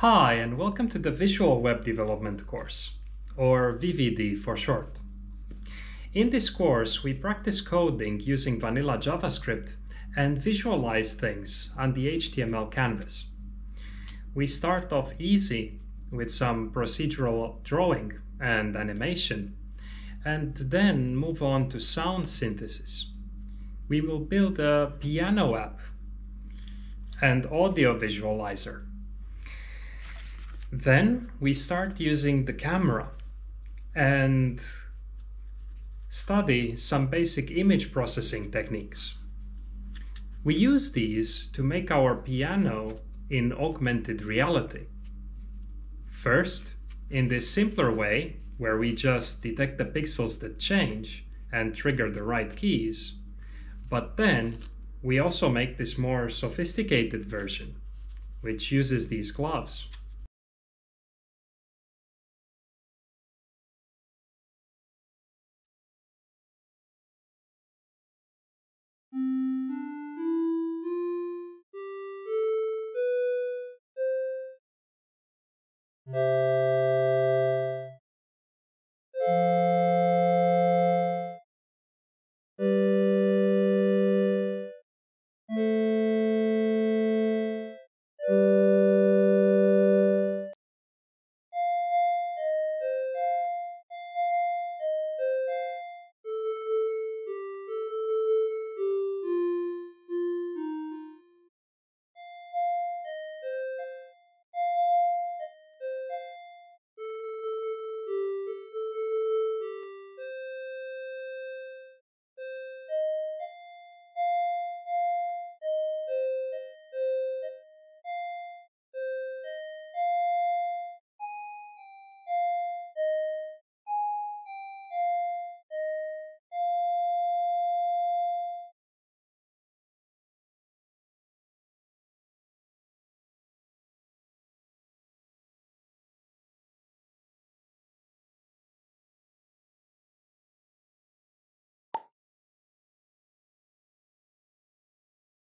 Hi, and welcome to the Visual Web Development course, or VWD for short. In this course, we practice coding using vanilla JavaScript and visualize things on the HTML canvas. We start off easy with some procedural drawing and animation, and then move on to sound synthesis. We will build a piano app and audio visualizer. Then we start using the camera and study some basic image processing techniques. We use these to make our piano in augmented reality. First, in this simpler way, where we just detect the pixels that change and trigger the right keys, but then we also make this more sophisticated version, which uses these gloves.